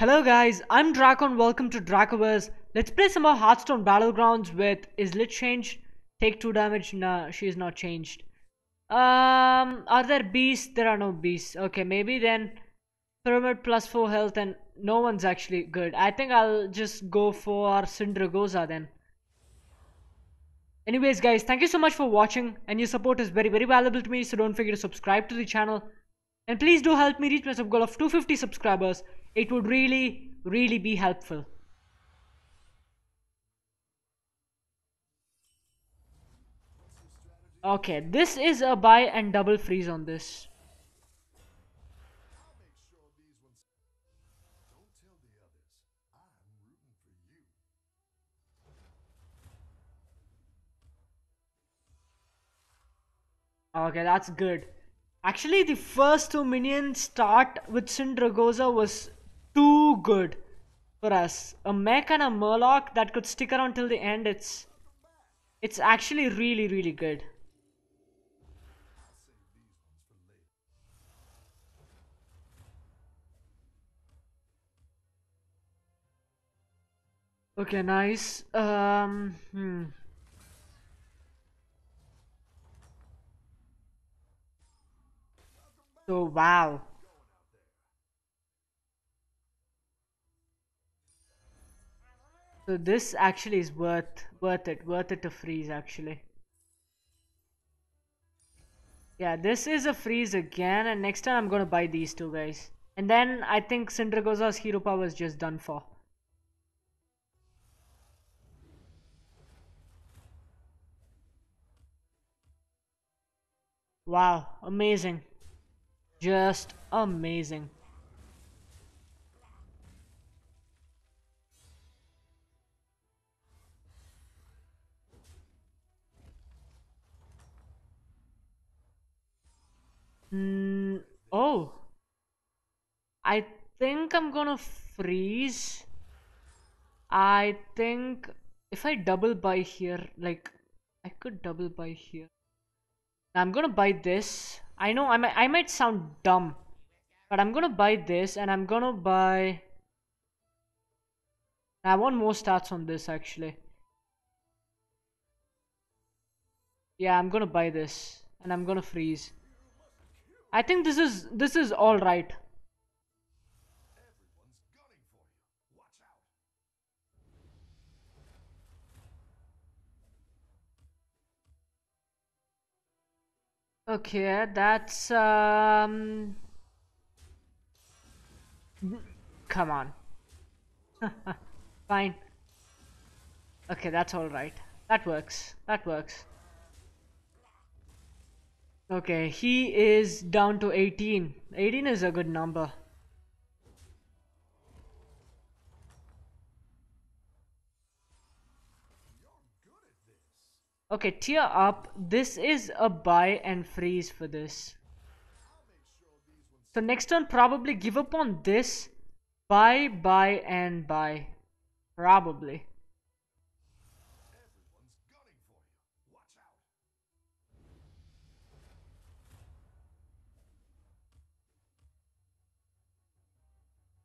Hello guys, I'm Draco and welcome to Dracoverse. Let's play some more Hearthstone Battlegrounds with Is Lit changed? Take 2 damage? Nah, she is not changed. Um, are there beasts? There are no beasts. Okay, maybe then Pyramad plus 4 health and no one's actually good. I think I'll just go for Sindragosa then. Anyways guys, thank you so much for watching and your support is very very valuable to me so don't forget to subscribe to the channel. And please do help me reach my sub goal of 250 subscribers. It would really, really be helpful. Okay, this is a buy and double freeze on this. Okay, that's good. Actually, the first two minions start with Sindragosa was too good for us. A mech and a Murloc that could stick around till the end, it's it's actually really, really good. Okay, nice. Um, hmm. So, wow. So this actually is worth worth it, worth it to freeze actually. Yeah, this is a freeze again and next time I'm gonna buy these two guys. And then I think Sindragosa's hero power is just done for. Wow, amazing. Just amazing. Mm, oh. I think I'm gonna freeze. I think if I double buy here, like I could double buy here. I'm gonna buy this. I know I might I might sound dumb, but I'm gonna buy this and I'm gonna buy. I want more stats on this actually. Yeah, I'm gonna buy this and I'm gonna freeze. I think this is this is all right. Okay, that's um come on. Fine. Okay, that's all right. That works. That works. Okay, he is down to 18. 18 is a good number. Okay, tear up. This is a buy and freeze for this. So next turn probably give up on this. Buy, buy and buy. Probably.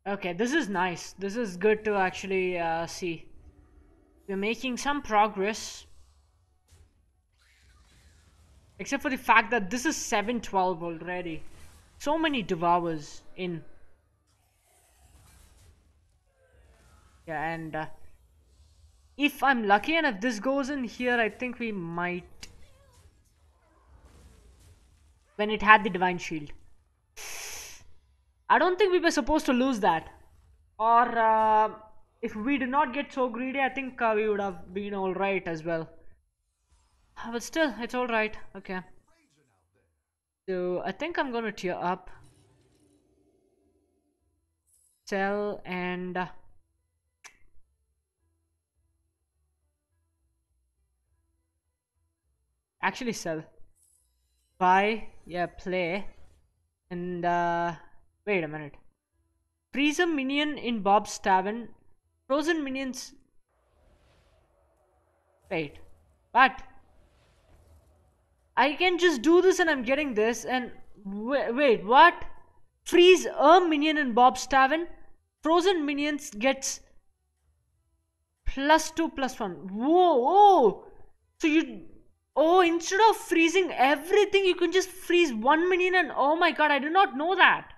Okay, this is nice. This is good to actually uh, see. We're making some progress. Except for the fact that this is 712 already. So many devours in. Yeah, and uh, if I'm lucky and if this goes in here, I think we might. When it had the Divine Shield. I don't think we were supposed to lose that. Or uh, if we did not get so greedy, I think uh, we would have been alright as well. But still, it's alright. Okay. So I think I'm gonna tear up. Sell and... Uh, actually sell. Buy, yeah, play. And uh, Wait a minute. Freeze a minion in Bob's Tavern. Frozen minions. Wait. What? I can just do this and I'm getting this and wait, what? Freeze a minion in Bob's Tavern? frozen minions gets plus 2 plus 1 whoa whoa so you oh instead of freezing everything you can just freeze one minion and oh my god i did not know that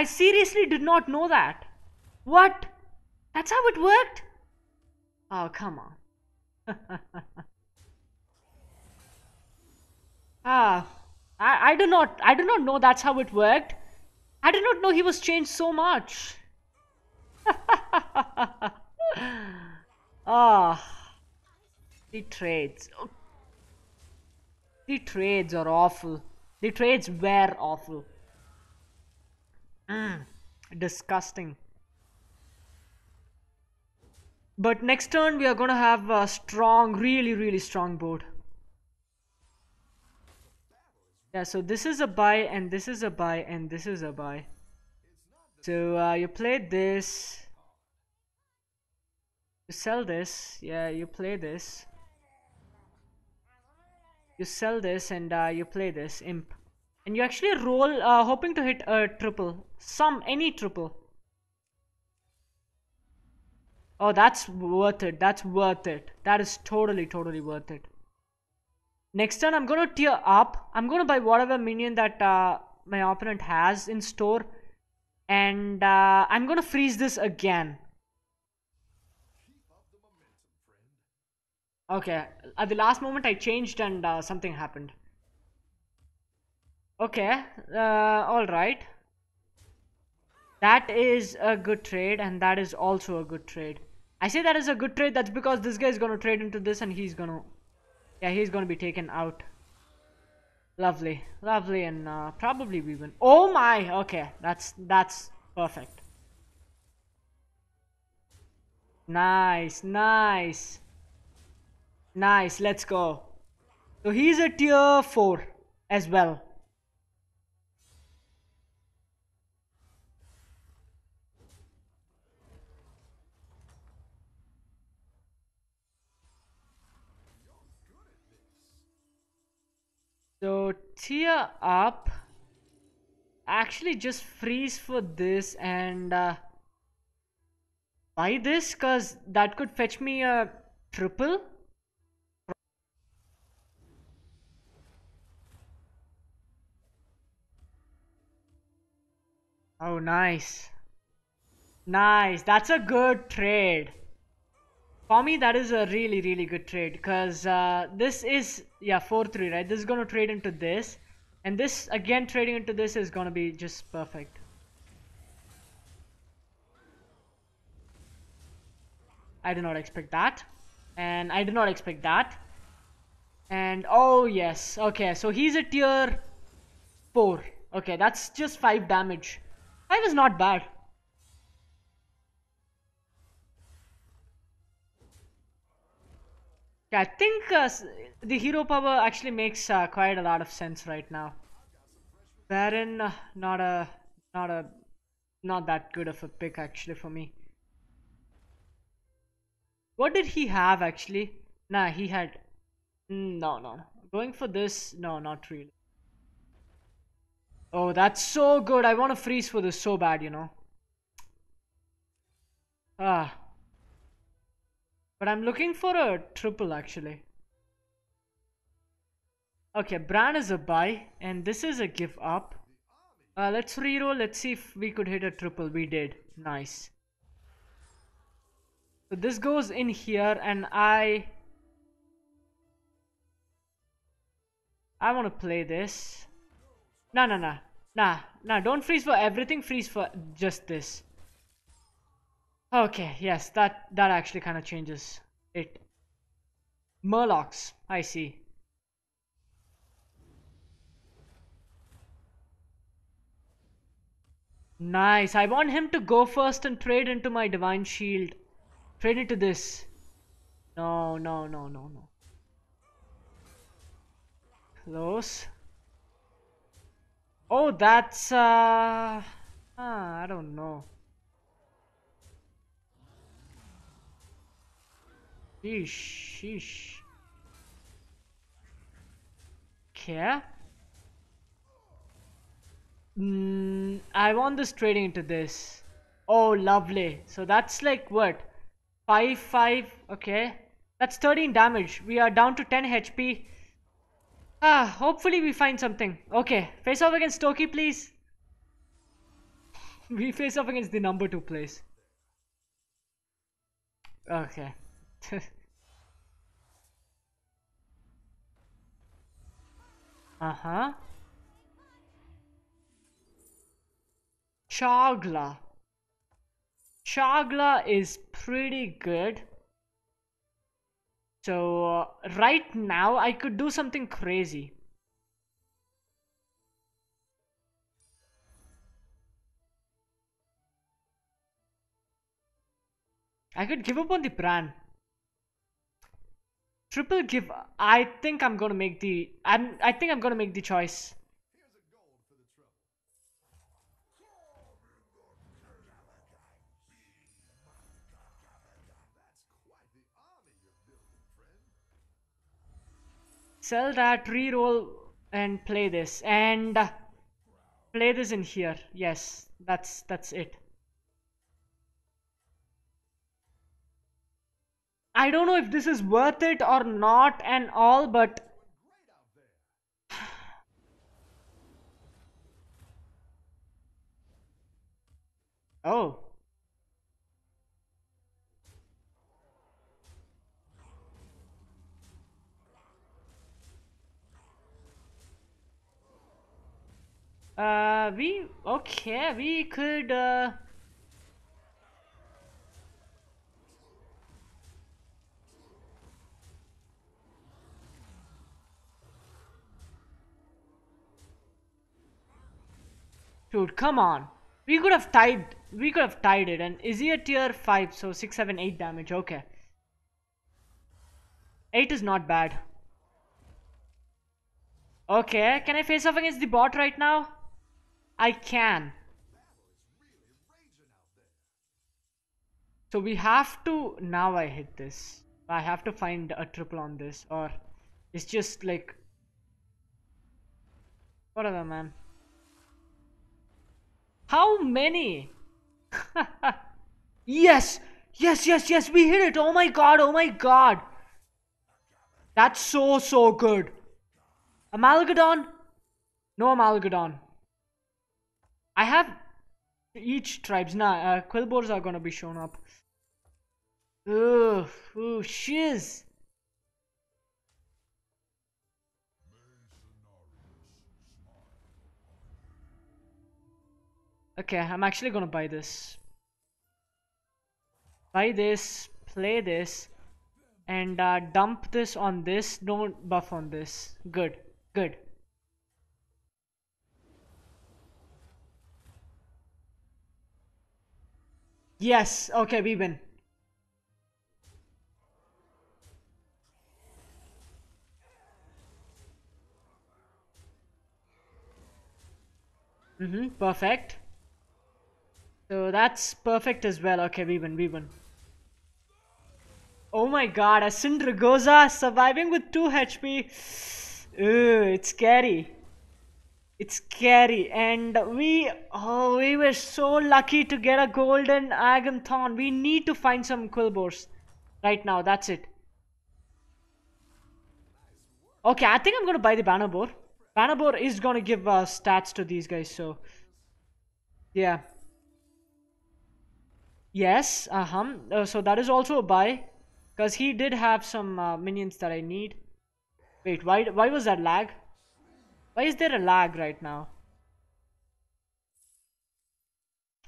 i seriously did not know that what that's how it worked oh come on ah I, I do not I do not know that's how it worked. I did not know he was changed so much. Ah, the trades. The trades are awful. The trades were awful. Mm, disgusting. But next turn we are gonna have a strong, really, really strong board. Yeah, so this is a buy and this is a buy and this is a buy. So uh, you play this. You sell this. Yeah, you play this. You sell this and uh, you play this imp. And you actually roll uh, hoping to hit a triple. Some, any triple. Oh, that's worth it. That's worth it. That is totally, totally worth it. Next turn, I'm going to tear up. I'm going to buy whatever minion that uh, my opponent has in store. And uh, I'm going to freeze this again. Okay, at the last moment I changed and uh, something happened. Okay, uh, alright. That is a good trade and that is also a good trade. I say that is a good trade, that's because this guy is going to trade into this and he's going to yeah, he's going to be taken out. Lovely. Lovely and uh, probably we win. Oh my! Okay, that's that's perfect. Nice, nice. Nice, let's go. So he's a tier 4 as well. So tier up actually just freeze for this and uh, buy this cause that could fetch me a triple. Oh nice. Nice. That's a good trade. For me, that is a really, really good trade because uh, this is, yeah, 4-3, right? This is going to trade into this. And this, again, trading into this is going to be just perfect. I did not expect that. And I did not expect that. And, oh, yes. Okay, so he's a tier 4. Okay, that's just 5 damage. 5 is not bad. Yeah, I think uh, the hero power actually makes uh, quite a lot of sense right now. Baron, uh, not a, not a, not that good of a pick actually for me. What did he have actually? Nah, he had, mm, no, no. Going for this, no, not really. Oh, that's so good. I want to freeze for this so bad, you know. Ah, but I'm looking for a triple actually. Okay, Brann is a buy and this is a give up. Uh, let's reroll. Let's see if we could hit a triple. We did. Nice. So this goes in here and I... I want to play this. No, no, no. Nah, nah, don't freeze for everything. Freeze for just this. Okay, yes, that, that actually kind of changes it. Murlocs, I see. Nice, I want him to go first and trade into my Divine Shield. Trade into this. No, no, no, no, no. Close. Oh, that's, uh... Ah, I don't know. Sheesh, sheesh. Okay. Mm, I want this trading into this. Oh, lovely. So that's like what? 5 5. Okay. That's 13 damage. We are down to 10 HP. Ah, hopefully we find something. Okay. Face off against Toki, please. we face off against the number 2 place. Okay. uh-huh. Chagla. Chagla is pretty good. So uh, right now I could do something crazy. I could give up on the Brann. Triple give. I think I'm gonna make the. I'm. I think I'm gonna make the choice. Sell that, re-roll, and play this, and uh, play this in here. Yes, that's that's it. I don't know if this is worth it or not and all, but oh. Uh, we okay. We could. Uh, Dude, come on. We could have tied. We could have tied it. And is he a tier five? So six, seven, eight damage. Okay. Eight is not bad. Okay, can I face off against the bot right now? I can. So we have to, now I hit this. I have to find a triple on this or it's just like, whatever man. How many? yes, yes, yes, yes, we hit it. Oh my god, oh my god. That's so, so good. Amalgadon? No Amalgadon. I have each tribes. Nah, uh, Quilboars are gonna be shown up. Ugh, ooh, shiz. Okay, I'm actually gonna buy this. Buy this, play this, and uh, dump this on this. Don't buff on this. Good, good. Yes, okay, we win. Mm-hmm, perfect. So that's perfect as well. Okay, we win, we win. Oh my god, a Sindragosa surviving with 2 HP. Ugh, it's scary. It's scary. And we, oh, we were so lucky to get a golden Aggem Thorn. We need to find some Quilboars right now. That's it. Okay, I think I'm going to buy the Bannerboar. Bannerboar is going to give uh, stats to these guys, so... Yeah. Yes, uh-huh. Uh, so that is also a buy. Because he did have some uh, minions that I need. Wait, why, why was that lag? Why is there a lag right now?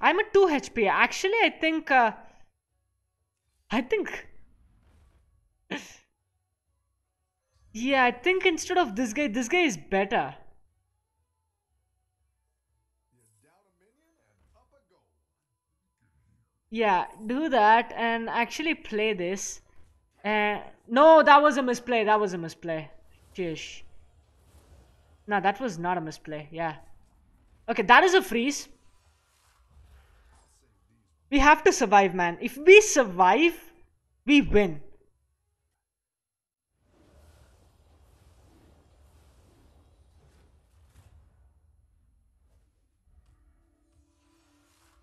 I'm at 2 HP. Actually, I think... Uh, I think... yeah, I think instead of this guy, this guy is better. Yeah, do that and actually play this. Uh, no, that was a misplay. That was a misplay. Jish. No, that was not a misplay. Yeah. Okay, that is a freeze. We have to survive, man. If we survive, we win.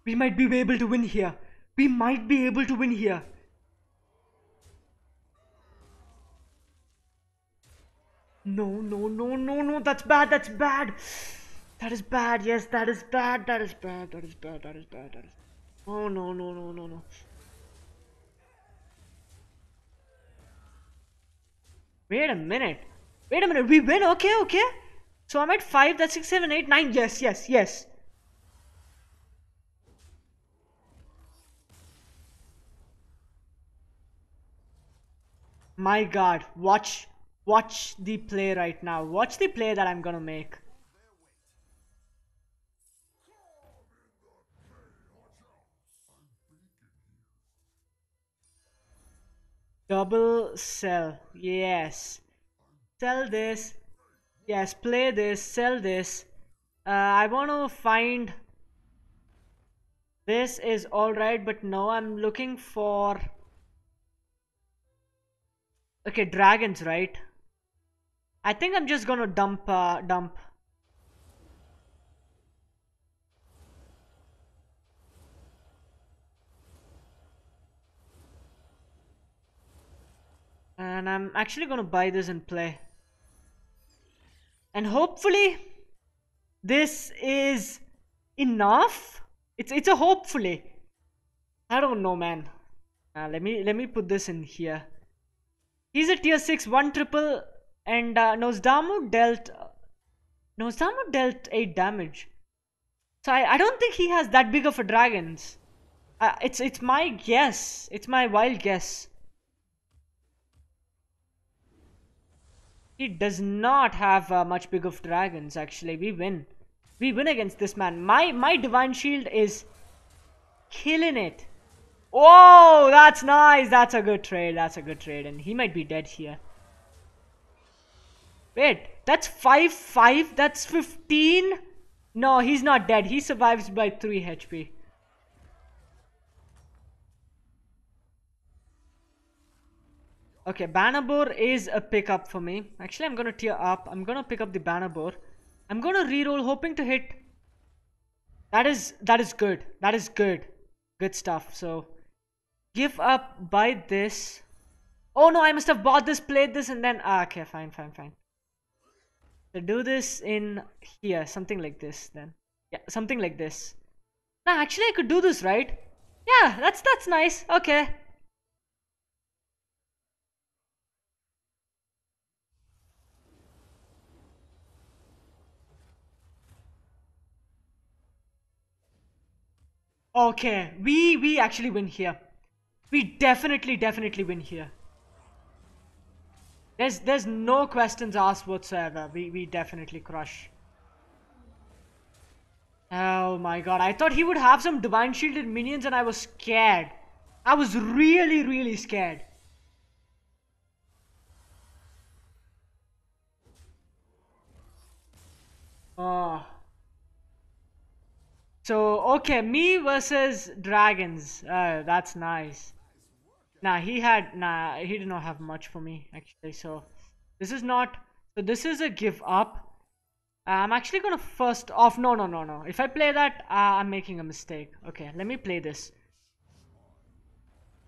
We might be able to win here. We might be able to win here. No, no, no, no, no. That's bad. That's bad. That is bad. Yes, that is bad. That is bad. That is bad. That is bad. That is. Oh no, no, no, no, no. Wait a minute. Wait a minute. We win. Okay, okay. So I'm at five. That's six, seven, eight, nine. Yes, yes, yes. My God, watch, watch the play right now. Watch the play that I'm gonna make. Double sell, yes. Sell this, yes. Play this, sell this. Uh, I want to find. This is alright, but no, I'm looking for. Okay, dragons, right? I think I'm just gonna dump, uh, dump. And I'm actually gonna buy this and play. And hopefully, this is enough. It's it's a hopefully. I don't know, man. Uh, let me let me put this in here. He's a tier 6, 1 triple, and uh, Nozdormu dealt. Nozdormu dealt 8 damage. So I, I don't think he has that big of a dragons. Uh, it's it's my guess. It's my wild guess. He does not have uh, much big of dragons. Actually, we win. We win against this man. My my divine shield is killing it. Oh, that's nice. That's a good trade. That's a good trade. And he might be dead here. Wait, that's 5 5? That's 15? No, he's not dead. He survives by 3 HP. Okay, Banner is a pickup for me. Actually, I'm gonna tear up. I'm gonna pick up the Banner I'm gonna reroll, hoping to hit. That is that is good. That is good. Good stuff. So give up, buy this. Oh no, I must have bought this, played this, and then ah, okay, fine, fine, fine. So do this in here, something like this then. Yeah, something like this. Now actually I could do this, right? Yeah, that's that's nice. Okay. Okay, we we actually win here. We definitely definitely win here. There's there's no questions asked whatsoever. We we definitely crush. Oh my god, I thought he would have some divine shielded minions and I was scared. I was really really scared. Oh. So, okay, me versus dragons. Uh, that's nice. Nah, he had, nah, he did not have much for me, actually. So, this is not, so this is a give up. I'm actually gonna first off, no, no, no, no. If I play that, uh, I'm making a mistake. Okay, let me play this.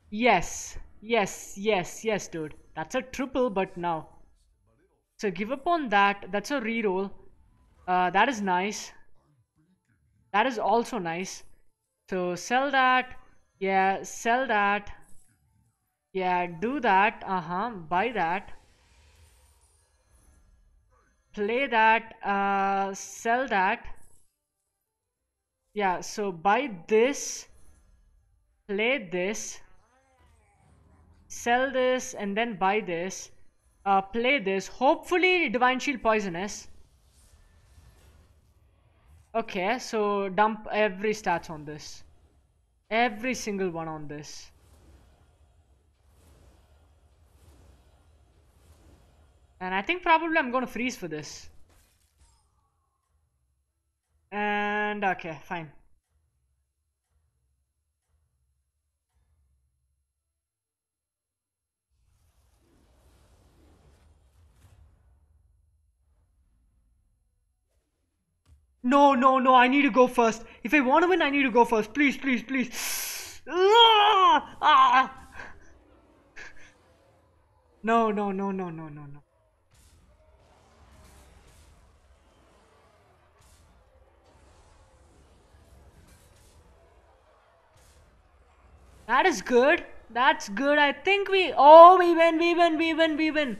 Yes, yes, yes, yes, dude. That's a triple, but now. So give up on that. That's a reroll. Uh, that is nice. That is also nice. So sell that. Yeah, sell that. Yeah, do that. Uh-huh. Buy that. Play that. Uh, sell that. Yeah, so buy this. Play this. Sell this and then buy this. Uh, play this. Hopefully Divine Shield Poisonous. Okay, so dump every stats on this. Every single one on this. And I think probably I'm gonna freeze for this. And okay, fine. No, no, no, I need to go first. If I want to win, I need to go first. Please, please, please. Ah! Ah! No, no, no, no, no, no, no. That is good. That's good. I think we. Oh, we win, we win, we win, we win.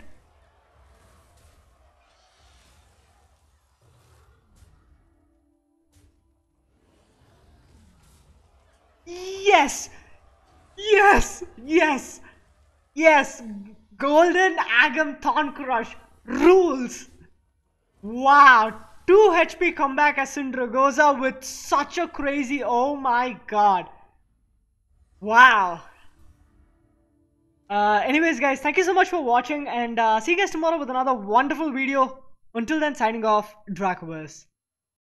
Yes! Yes! Yes! Yes! Golden Aggem Thorncurse rules! Wow! 2 HP comeback as Sindragosa with such a crazy. Oh my god. Wow. Uh, anyways, guys, thank you so much for watching and uh, see you guys tomorrow with another wonderful video. Until then, signing off, Dracoverse.